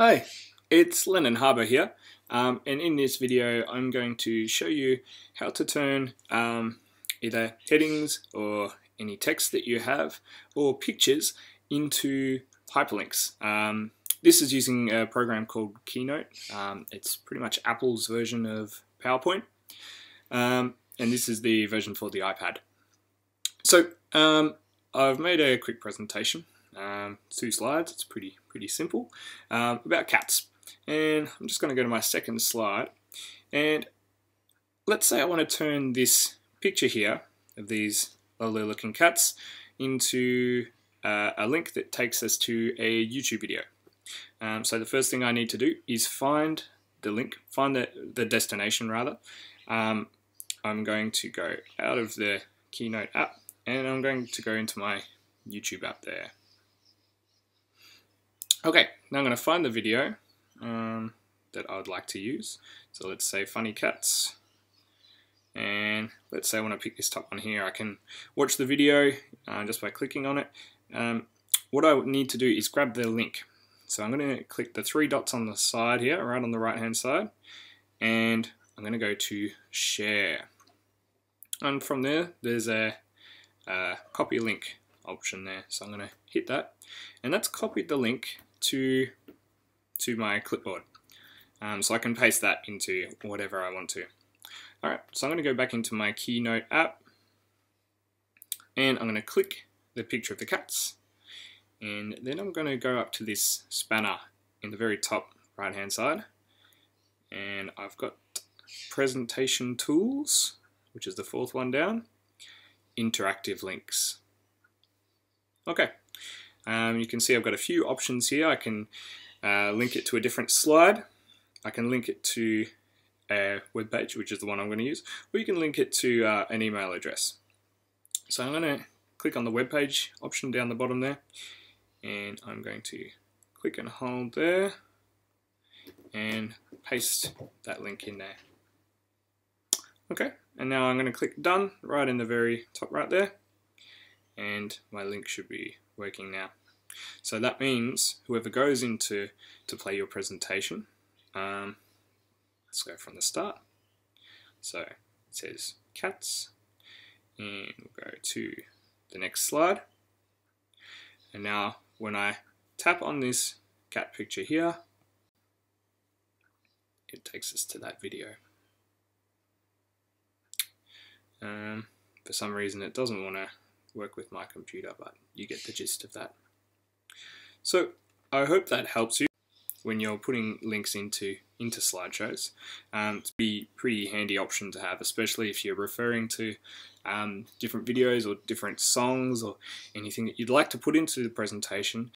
Hi, it's Lennon Harbour here, um, and in this video I'm going to show you how to turn um, either headings or any text that you have or pictures into hyperlinks. Um, this is using a program called Keynote. Um, it's pretty much Apple's version of PowerPoint, um, and this is the version for the iPad. So um, I've made a quick presentation um, two slides. It's pretty pretty simple um, about cats. And I'm just going to go to my second slide. And let's say I want to turn this picture here of these lovely looking cats into uh, a link that takes us to a YouTube video. Um, so the first thing I need to do is find the link, find the, the destination rather. Um, I'm going to go out of the Keynote app and I'm going to go into my YouTube app there. Okay, now I'm going to find the video um, that I would like to use. So let's say funny cats. And let's say when I pick this top one here. I can watch the video uh, just by clicking on it. Um, what I need to do is grab the link. So I'm going to click the three dots on the side here, right on the right hand side. And I'm going to go to share. And from there, there's a, a copy link option there. So I'm going to hit that. And that's copied the link to, to my clipboard. Um, so I can paste that into whatever I want to. Alright, so I'm going to go back into my Keynote app and I'm going to click the picture of the cats and then I'm going to go up to this spanner in the very top right hand side and I've got presentation tools which is the fourth one down interactive links okay um, you can see I've got a few options here. I can uh, link it to a different slide. I can link it to a web page, which is the one I'm going to use, or you can link it to uh, an email address. So I'm going to click on the web page option down the bottom there, and I'm going to click and hold there, and paste that link in there. Okay, and now I'm going to click done right in the very top right there, and my link should be working now. So that means whoever goes into to play your presentation, um, let's go from the start. So it says cats, and we'll go to the next slide. And now when I tap on this cat picture here, it takes us to that video. Um, for some reason it doesn't want to work with my computer, but you get the gist of that. So I hope that helps you when you're putting links into into slideshows. Um, it's be pretty handy option to have, especially if you're referring to um, different videos or different songs or anything that you'd like to put into the presentation.